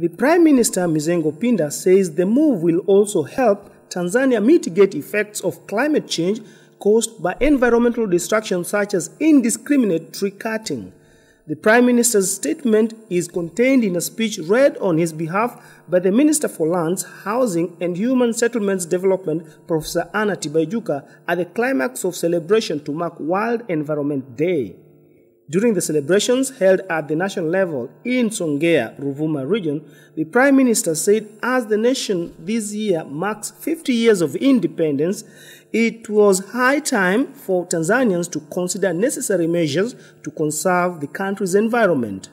The Prime Minister Mizengo Pinda says the move will also help Tanzania mitigate effects of climate change caused by environmental destruction such as indiscriminate tree cutting. The Prime Minister's statement is contained in a speech read on his behalf by the Minister for Lands, Housing and Human Settlements Development, Professor Anna Tibaijuka, at the climax of celebration to mark World Environment Day. During the celebrations held at the national level in Songea, Ruvuma region, the Prime Minister said as the nation this year marks 50 years of independence, it was high time for Tanzanians to consider necessary measures to conserve the country's environment.